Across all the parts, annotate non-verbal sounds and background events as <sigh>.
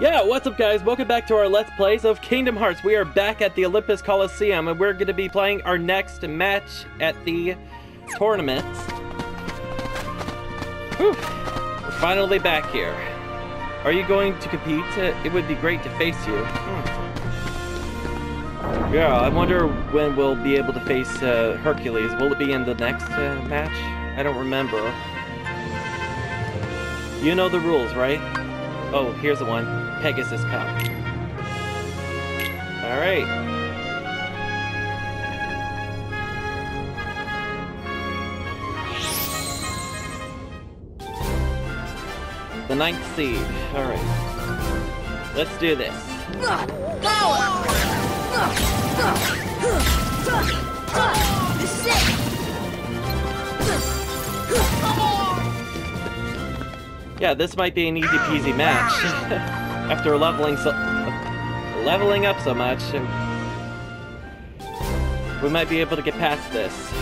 Yeah, what's up guys? Welcome back to our Let's Plays of Kingdom Hearts. We are back at the Olympus Coliseum and we're going to be playing our next match at the tournament. Whew. We're finally back here. Are you going to compete? Uh, It would be great to face you. Hmm. Yeah, I wonder when we'll be able to face uh, Hercules. Will it be in the next uh, match? I don't remember. You know the rules, right? Oh, here's the one. Pegasus Cup. Alright. The ninth seed. Alright. Let's do this. Yeah, this might be an easy peasy match. Oh, <laughs> After leveling so leveling up so much, we might be able to get past this.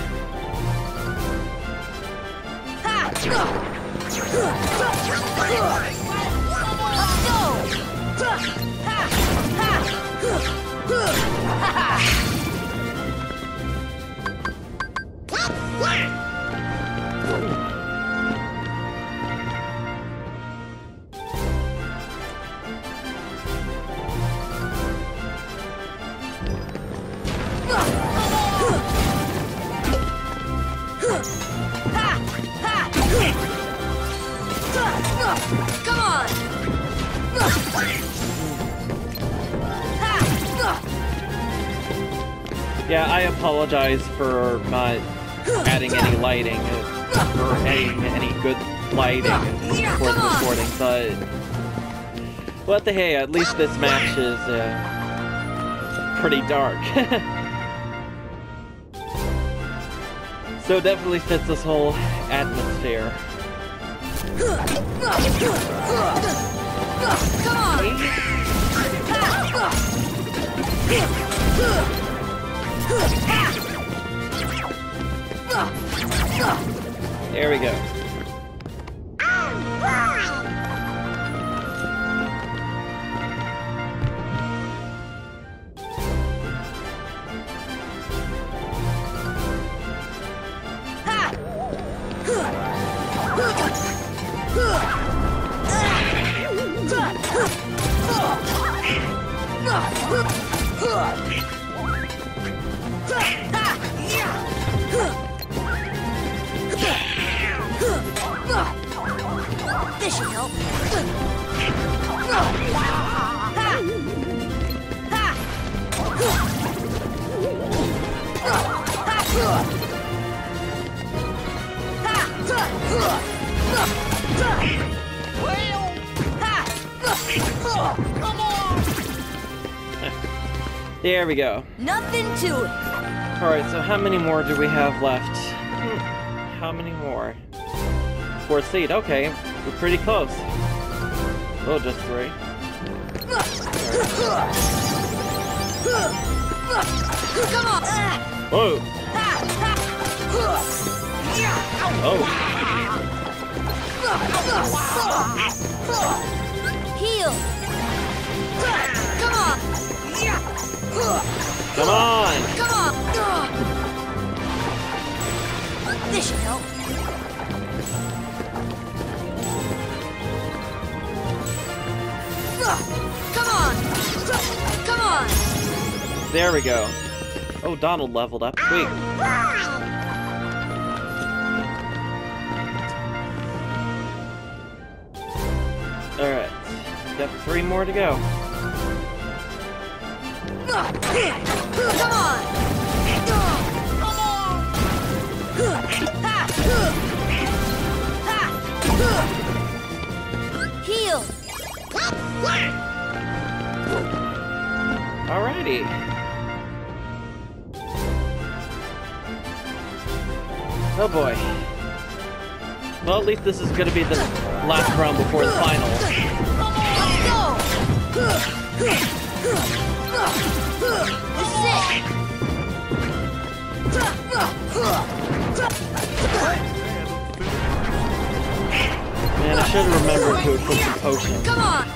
Come on! Yeah, I apologize for not adding any lighting or adding any good lighting for the recording, but what the hey, at least this match is uh, pretty dark. <laughs> so definitely fits this whole atmosphere. There we go. There we go. Nothing to it. Alright, so how many more do we have left? How many more? Fourth seed, okay. We're pretty close. Oh, just three. Come on! Whoa! Oh, Heal! Come on! come on! Come on! This should help. There we go. Oh, Donald leveled up. Sweet. Alright. Got three more to go. Come on! Heal! Alrighty. Oh boy. Well, at least this is gonna be the last round before the final. Man, I should remember to equip the potion. Come on!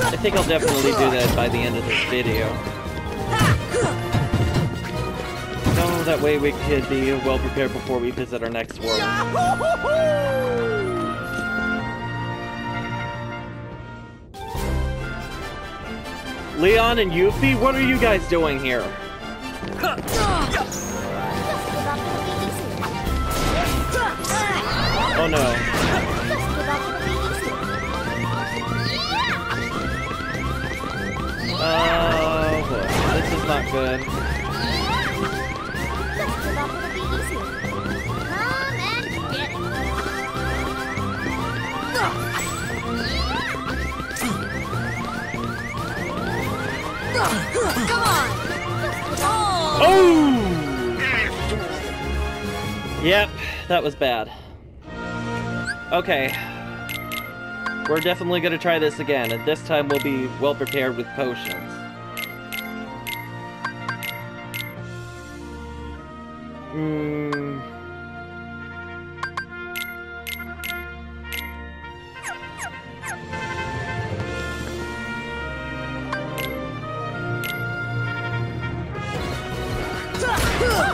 I think I'll definitely do that by the end of this video. So that way we could be well prepared before we visit our next world. Leon and Yuffie, what are you guys doing here? Oh no. Oh this is not good. Come on! Oh! Oh! Yep, that was bad. Okay. We're definitely gonna try this again, and this time we'll be well prepared with potions. Hmm.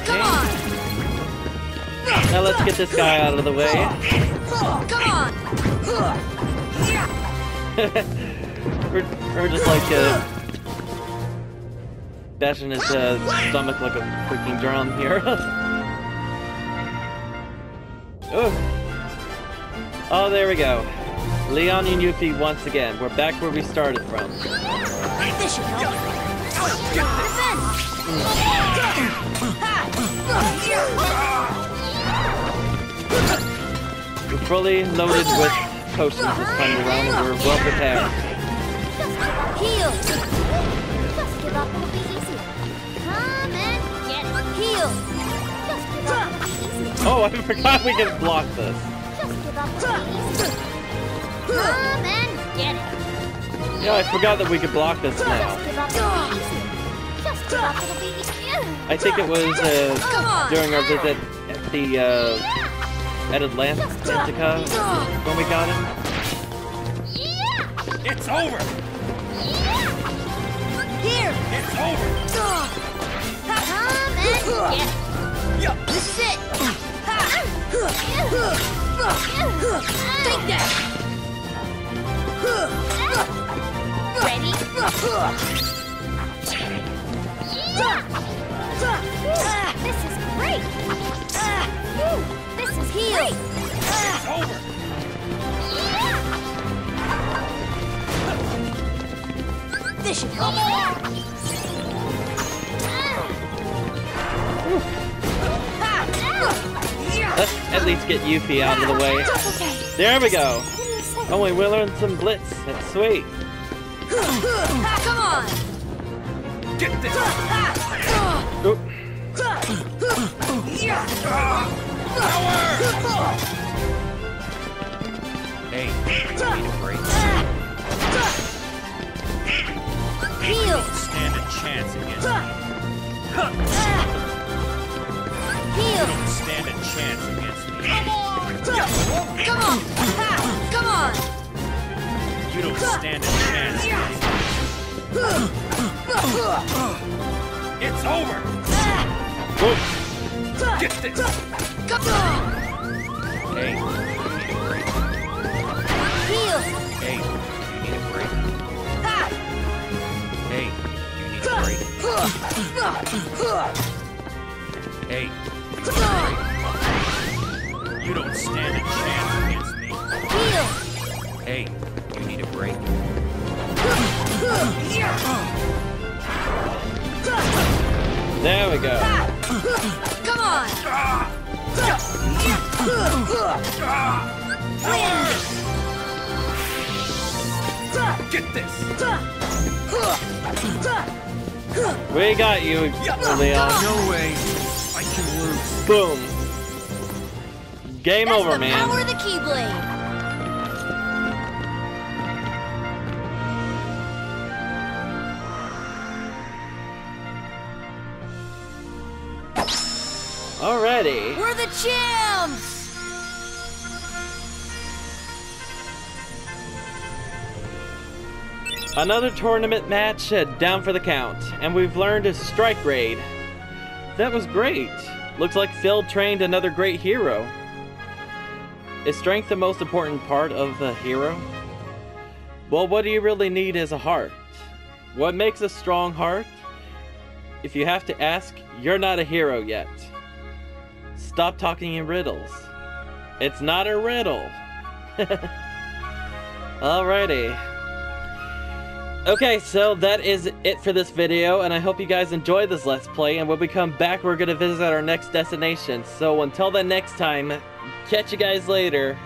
On! Now let's get this guy out of the way. Come on! <laughs> we're, we're just like uh, bashing his uh, stomach like a freaking drum here. <laughs> oh. oh, there we go. Leon and Yuffie once again. We're back where we started from. We're fully loaded with potions this time around, and we're well prepared. Heal! Oh, I forgot we can block this. Just give up. Come and get it. Yeah, I forgot that we could block this now. I think it was uh, during our visit at the uh, at Atlantica when we got him. Yeah! It's over! Yeah! Here! It's over! Come and get it. This is it! Take that! Ready? Yeah! This is Heal! great! It's over! This should help. Let's at least get Yuffie out of the way. There we go. Oh, we will learn some blitz. That's sweet. Come on! Get this! Oop. Heal! Stand a chance against me. Heal! Stand a chance against me. Come on! Ha! Come on! You don't stand a chance. It's over! Get this! Come on! Hey, Hey, you don't stand a chance against me. Heal! Hey, you need a break. There we go. Come on! Get this! We got you, Leon. No way I can lose. Boom. Game That's over, the man. power of the Keyblade! Alrighty. We're the champs! Another tournament match uh, down for the count, and we've learned a strike raid. That was great. Looks like Phil trained another great hero. Is strength the most important part of a hero? Well, what do you really need is a heart. What makes a strong heart? If you have to ask, you're not a hero yet. Stop talking in riddles. It's not a riddle. <laughs> Alrighty. Okay, so that is it for this video, and I hope you guys enjoyed this Let's Play, and when we come back, we're going to visit our next destination. So until then next time, catch you guys later.